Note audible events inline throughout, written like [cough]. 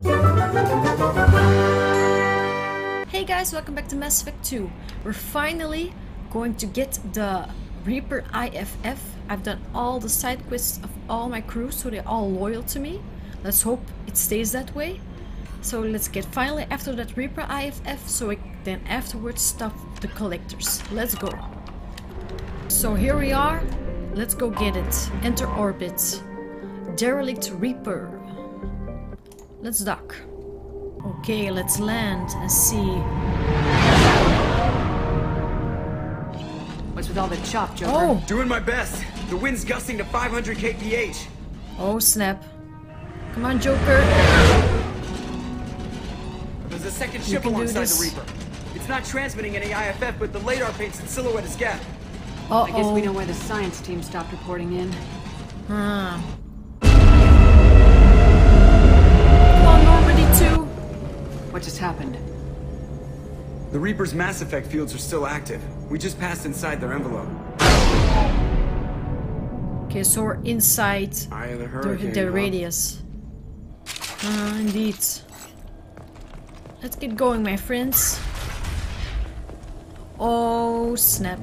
Hey guys, welcome back to Mass Effect 2. We're finally going to get the Reaper IFF. I've done all the side quests of all my crew, so they're all loyal to me. Let's hope it stays that way. So let's get finally after that Reaper IFF, so we then afterwards stop the collectors. Let's go. So here we are. Let's go get it. Enter orbit. Derelict Reaper. Let's dock. Okay, let's land and see. What's with all the chop, Joker? Oh! Doing my best. The wind's gusting to 500 kph. Oh snap. Come on, Joker. There's a second ship can do alongside the Reaper. It's not transmitting any IFF, but the radar paints its silhouette as geth. Uh -oh. I guess we know why the science team stopped reporting in. Huh. What just happened? The Reaper's Mass Effect fields are still active. We just passed inside their envelope. Okay, so we're inside Eye the the, hurricane. the huh? radius. Uh, indeed. Let's get going, my friends. Oh, snap.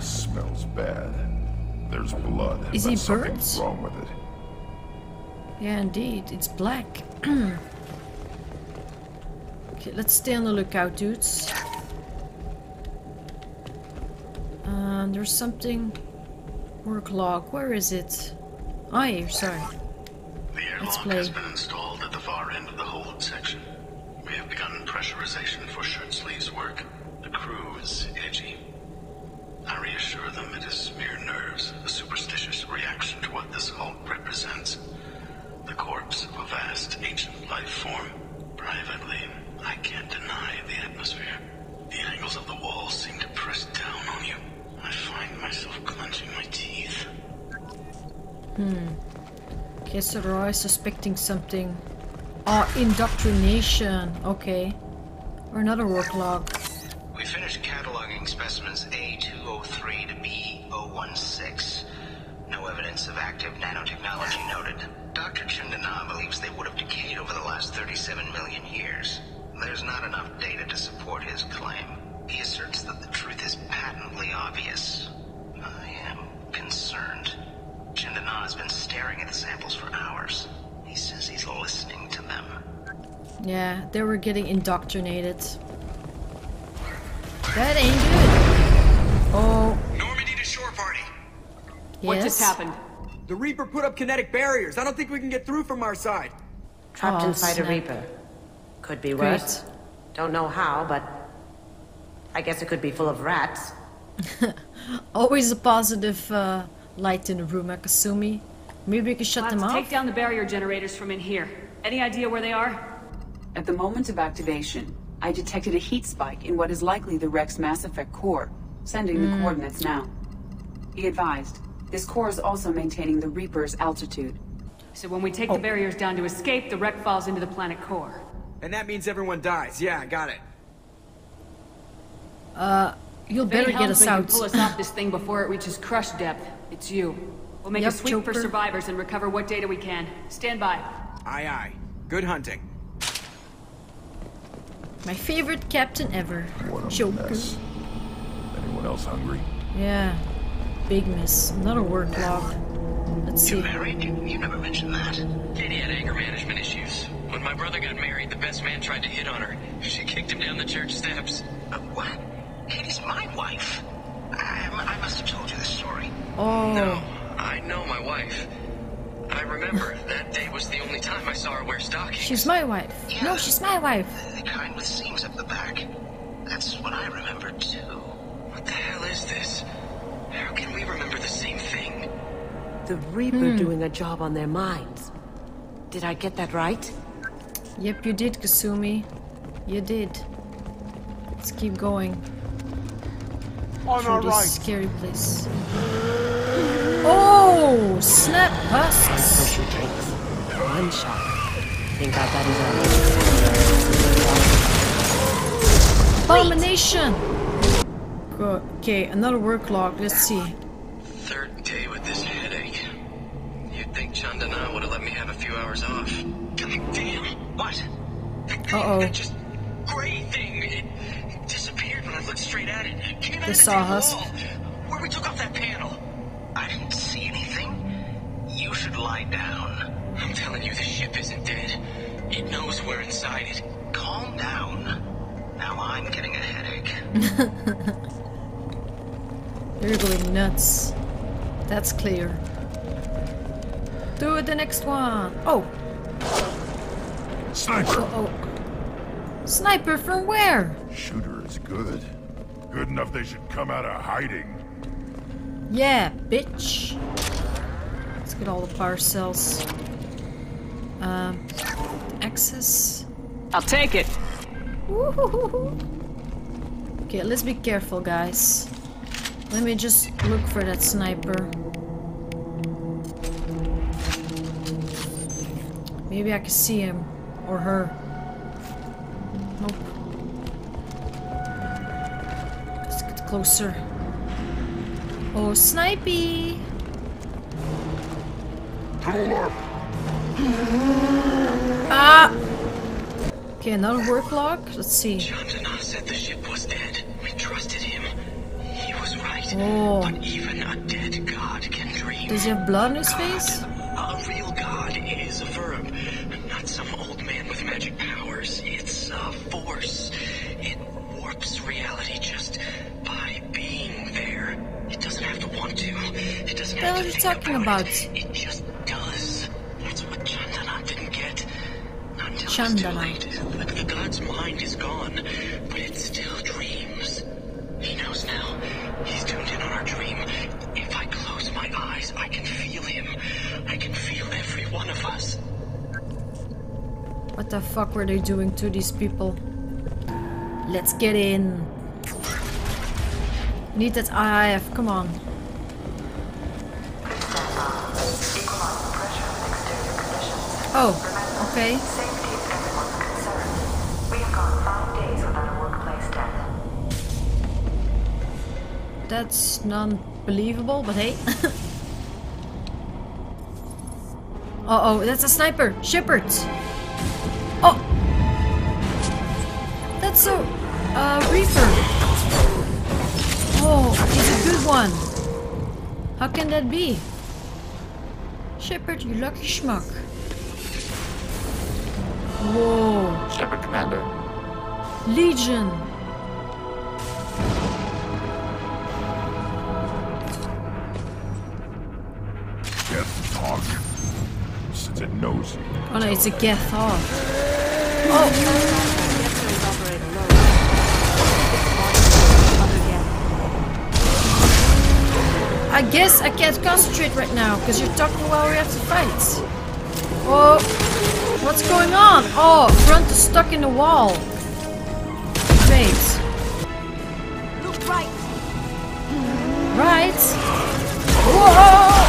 Smells bad. There's blood. Is he something's burnt? wrong with it. Yeah, indeed. It's black. [clears throat] okay, let's stay on the lookout, dudes. Uh, there's something... Work log. Where is it? Oh, here, sorry. The airlock play. has been installed at the far end of the hold section. We have begun pressurization for shirt sleeves work. The crew is edgy. I reassure them it is mere nerves, a superstitious reaction to what this hulk represents. The corpse of a vast ancient life form. Privately, I can't deny the atmosphere. The angles of the walls seem to press down on you. I find myself clenching my teeth. So they're always suspecting something. Oh, indoctrination. Okay. Or another work log. We finished cataloging specimens A203 to B016. No evidence of active nanotechnology noted. Dr. Chandana believes they would have decayed over the last 37 million years. There's not enough data to support his claim. He asserts that the truth is patently obvious. I am concerned. Chandana has been staring at the samples for hours. He says he's listening to them. Yeah, they were getting indoctrinated. That ain't good. Oh, Normandy to shore party. yes. What just happened? The Reaper put up kinetic barriers. I don't think we can get through from our side. Trapped Oh, inside snap. a Reaper. Could be Great. worse. Don't know how, but I guess it could be full of rats. [laughs] Always a positive uh, light in the room, Akasumi. Maybe we can shut them Let's off? take down the barrier generators from in here. Any idea where they are? At the moment of activation, I detected a heat spike in what is likely the wreck's Mass Effect core, sending the coordinates now. Be advised, this core is also maintaining the Reaper's altitude. So when we take the barriers down to escape, the wreck falls into the planet core. And that means everyone dies. Yeah, I got it. Uh, you'll If better get us helmsman out. can pull us off this thing before it reaches crush depth. It's you. We'll make Yep, a sweep for survivors and recover what data we can. Stand by. Aye, aye. Good hunting. My favorite captain ever. What a Joker. mess. Anyone else hungry? Yeah. Big miss. Another work log. Let's see. You see. married? You, you never mentioned that. Katie had anger management issues. When my brother got married, the best man tried to hit on her. She kicked him down the church steps. Uh, what? Katie's my wife. I, I must have told you this story. Oh, No, I know my wife. I remember [laughs] that day was the only time I saw her wear stockings. she's my wife. No, she's my wife. The kind with seams up the back. That's what I remember too. What the hell is this? How can we remember the same thing? The Reaper doing a job on their minds. Did I get that right? Yep, you did, Kasumi. You did. Let's keep going. On through this scary place. Oh, snap husks. Pressure tanks. One shot. Think I got his Abomination. Okay, another work log. Let's see. Uh-oh. That just gray thing. It, it disappeared when I looked straight at it. It came out They of saw the us. wall. Where we took off that panel. I didn't see anything. You should lie down. I'm telling you, the ship isn't dead. It knows we're inside it. Calm down. Now I'm getting a headache. [laughs] You're going nuts. That's clear. Do it the next one. Oh, Sniper! oh. Sniper from where? Shooter is good. Good enough they should come out of hiding. Yeah, bitch. Let's get all the power cells. Um, access. I'll take it. Okay, let's be careful, guys. Let me just look for that sniper. Maybe I can see him or her. Nope. Let's get closer. Oh, snipey! Ah! Okay, another work log. Let's see. John said the ship was dead. We trusted him. He was right. Oh. But even a dead god can dream. Does he have blood on his face? A real god is a verb, a force. It warps reality just by being there. It doesn't have to want to. It doesn't What have to are you talking about? about? It. it just does. That's what Chandana didn't get. Not until it's too Chandana. late. The, the god's mind is gone, fuck were they doing to these people? Let's get in. Need that IFF, come on. Oh, okay. That's non-believable, but hey. [laughs] uh oh, that's a sniper! Shepard! Oh! That's a uh, Reaper! Oh, he's a good one! How can that be? Shepard, you lucky schmuck. Whoa! Shepard Commander. Legion! Get talk. Since it knows you. Oh no, it's a Geth off. I guess I can't concentrate right now because you're talking while we have to fight. Oh, what's going on? Oh, front is stuck in the wall. Wait. Look right. Right. Whoa!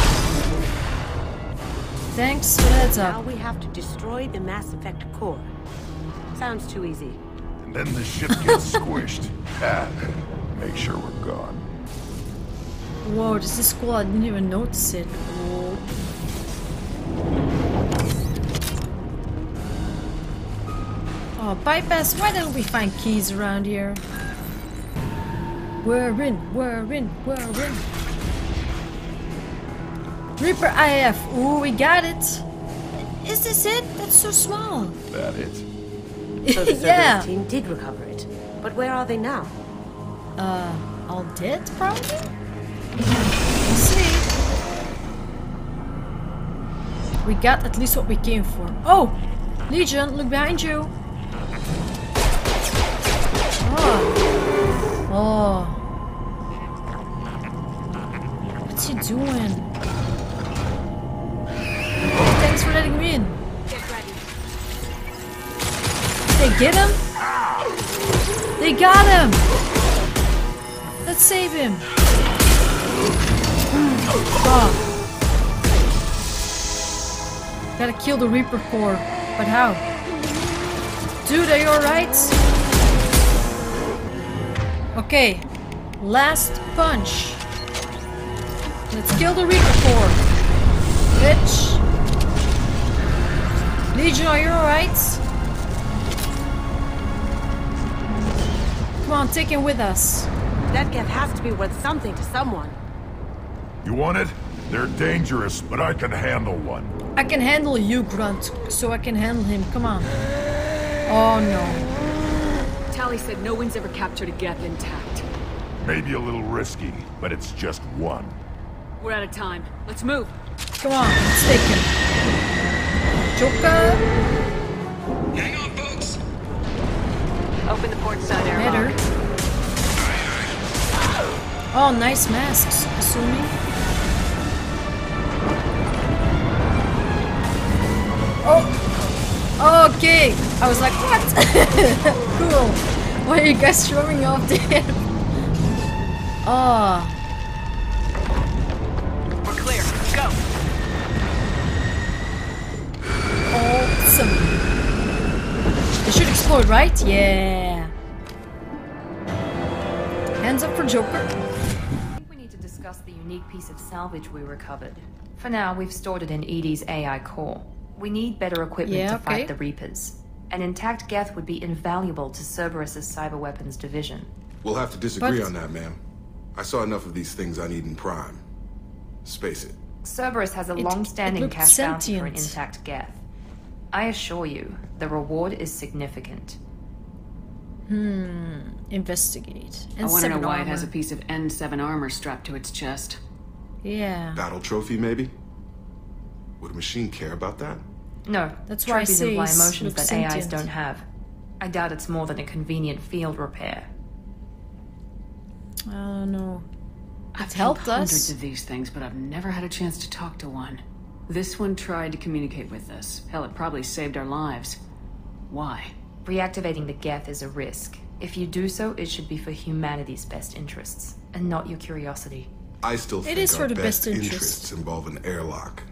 Thanks for the heads Now we have to destroy the Mass Effect core. Sounds too easy. And then the ship gets [laughs] squished. Ah, make sure we're gone. Whoa, this is cool. I didn't even notice it. Whoa. Oh, bypass. Why don't we find keys around here? We're in, we're in, we're in. Reaper IFF. Ooh, we got it. Is this it? That's so small. That it. So the [laughs] Yeah. team did recover it. But where are they now? Uh, all dead, probably? We'll see. We got at least what we came for. Oh! Legion, look behind you! Oh. Oh. What's he doing? Thanks for letting me in. They get him? They got him! Let's save him. Gotta kill the Reaper Core. But how? Dude, are you alright? Okay. Last punch. Let's kill the Reaper Core. Bitch. Legion, are you alright? Come on, take him with us. That geth has to be worth something to someone. You want it? They're dangerous, but I can handle one. I can handle you, Grunt, so I can handle him. Come on. Oh no. Tali said no one's ever captured a Geth intact. Maybe a little risky, but it's just one. We're out of time. Let's move. Come on, let's take him. Joker. Hang on, folks. Open the port side Better. airlock. Oh, nice masks, assuming. Okay. I was like, what? [laughs] cool. Why are you guys showing off [laughs] there? Oh, ah. We're clear. Go. awesome. They should explode, right? Yeah. Hands up for Joker. We need to discuss the unique piece of salvage we recovered. For now, we've stored it in EDI's AI core. We need better equipment Yeah, to okay. fight the Reapers. An intact Geth would be invaluable to Cerberus's cyber weapons division. We'll have to disagree But- on that, ma'am. I saw enough of these things I need in Prime. Space it. Cerberus has a It- long-standing it looked cash bounty for an intact Geth. I assure you, the reward is significant. Hmm. Investigate. And I want to know seven why it has a piece of N7 armor strapped to its chest. Yeah. Battle trophy, maybe? Would a machine care about that? No, That's why I trophies say imply emotions looks that AIs sentient. don't have. I doubt it's more than a convenient field repair. I don't know. I've It helped killed hundreds us. of these things, but I've never had a chance to talk to one. This one tried to communicate with us. Hell, it probably saved our lives. Why? Reactivating the Geth is a risk. If you do so, it should be for humanity's best interests, and not your curiosity. I still think is our for the best, best interest. interests involve an airlock.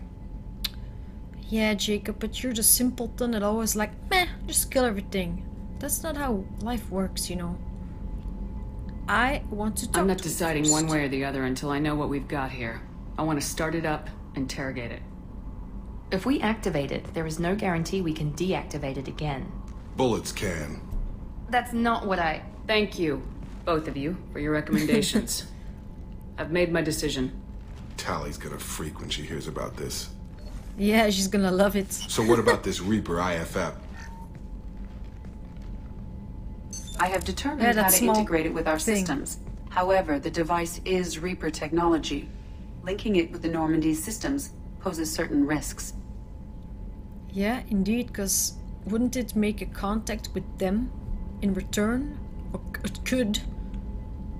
Yeah, Jacob, but you're the simpleton that always like, meh, just kill everything. That's not how life works, you know. I want to talk I'm not to you deciding one way or the other until I know what we've got here. I want to start it up, interrogate it. If we activate it, there is no guarantee we can deactivate it again. Bullets can. That's not what I. Thank you, both of you, for your recommendations. [laughs] I've made my decision. Tali's gonna freak when she hears about this. Yeah, she's gonna love it. So what about this Reaper IFF? I have determined Yeah, how that to small integrate it with our thing. systems. However, the device is Reaper technology. Linking it with the Normandy's systems poses certain risks. Yeah, indeed, because wouldn't it make a contact with them in return? Or c- it could.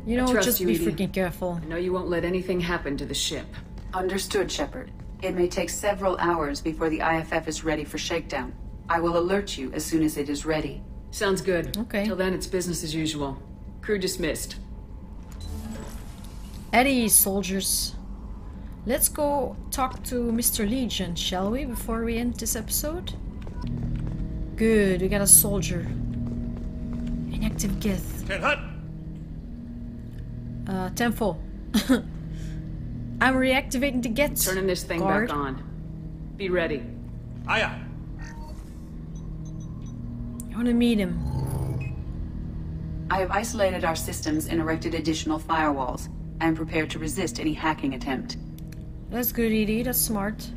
You know, just you, be EDI. freaking careful. I know you won't let anything happen to the ship. Understood, Shepard. It may take several hours before the IFF is ready for shakedown. I will alert you as soon as it is ready. Sounds good. Okay. Till then, it's business as usual. Crew dismissed. Eddie, soldiers. Let's go talk to Mr. Legion, shall we, before we end this episode? Good, we got a soldier. Inactive Geth. Ten Hut! Uh, Tempo. [laughs] I'm reactivating the geth. Turning this thing guard. back on. Be ready. Aya! I wanna meet him. I have isolated our systems and erected additional firewalls. I am prepared to resist any hacking attempt. That's good, EDI, that's smart.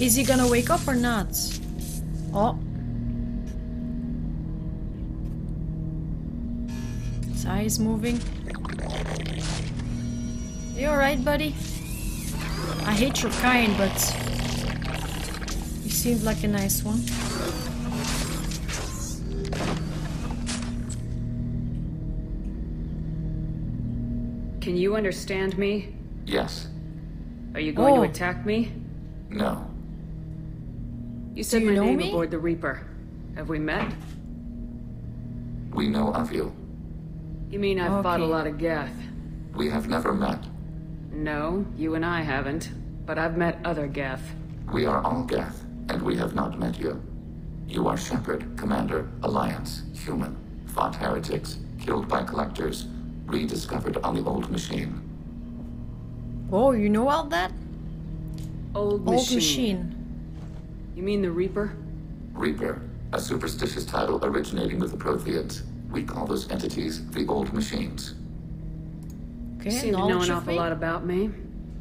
Is he gonna wake up or not? Oh. His eye's moving. You alright, buddy? I hate your kind, but you seemed like a nice one. Can you understand me? Yes. Are you going Oh. to attack me? No. You said you my know name me? aboard the Reaper. Have we met? We know of you. You mean I've fought a lot of Geth? We have never met. No, you and I haven't. But I've met other Geth. We are all Geth, and we have not met you. You are Shepard, Commander, Alliance, human. Fought heretics, killed by collectors, rediscovered on the old machine. Oh, you know all that? Old, Old machine. machine. You mean the Reaper? Reaper, a superstitious title originating with the Protheans. We call those entities the old machines. Okay, Seem to know an awful me. lot about me.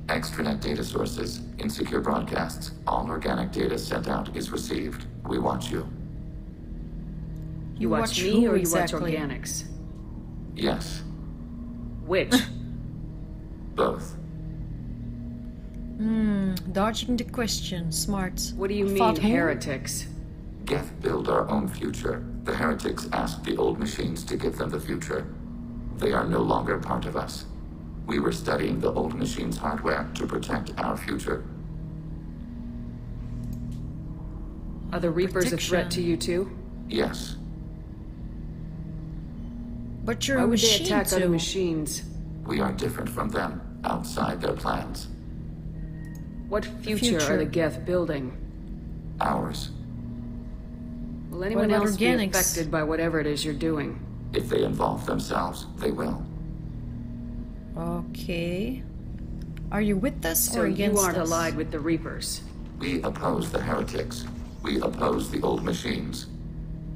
Extranet data sources, insecure broadcasts, all organic data sent out is received. We watch you. You, You watch, watch me or exactly? you watch organics? Yes, Which? [laughs] both. Hmm, dodging the question. Smart. What do you mean, Fought heretics? Geth build our own future. The heretics asked the old machines to give them the future. They are no longer part of us. We were studying the old machines' hardware to protect our future. Are the Reapers a threat to you too? Yes, But you're Why a would they machine attack other machines? we are different from them, outside their plans. What future, are the Geth building? Ours. Will anyone about else be organics? affected by whatever it is you're doing? If they involve themselves, they will. Okay. Are you with us So or you aren't us? allied with the Reapers. We oppose the heretics. We oppose the old machines.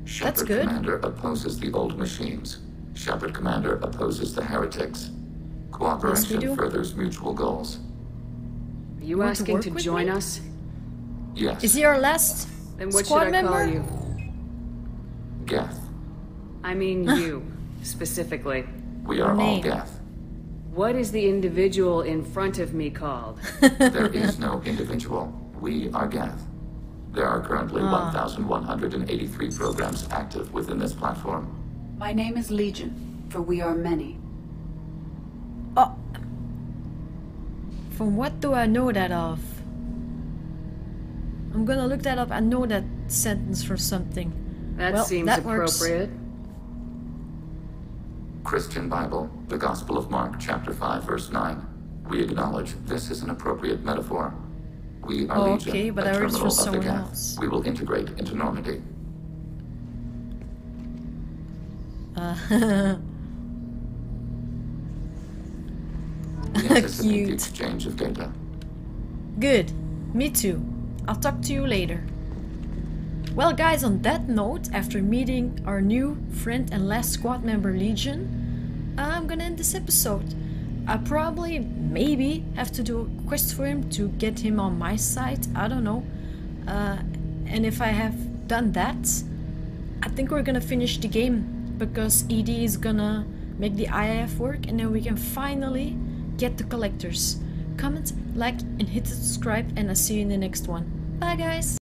Shepard good. Commander opposes the old machines. Shepard Commander opposes the heretics. Cooperation do. furthers mutual goals. Are you want to asking work to, join me? us? Yes, Is he our last Then what squad should I member? call you? Geth. I mean you, [laughs] specifically. We are all Name. Geth. What is the individual in front of me called? [laughs] There is no [laughs] individual. We are Geth. There are currently Ah. 1,183 programs active within this platform. My name is Legion, for we are many. Oh. From what do I know that of? I'm gonna look that up. I know that sentence for something. That Well, seems that works. appropriate. Christian Bible, the Gospel of Mark, chapter 5, verse 9. We acknowledge this is an appropriate metaphor. We are Oh, Legion, okay, but a I terminal for of the someone Geth. else. We will integrate into Normandy. Uh, [laughs] [laughs] We anticipate the Cute. exchange of data. Good. Me too. I'll talk to you later. Well, guys, on that note, after meeting our new friend and last squad member Legion, I'm gonna end this episode. I probably, maybe, have to do a quest for him to get him on my side. I don't know. Uh, and if I have done that, I think we're gonna finish the game because ED is gonna make the IFF work and then we can finally get the collectors. Comment, like, and hit subscribe, and I'll see you in the next one. Bye, guys!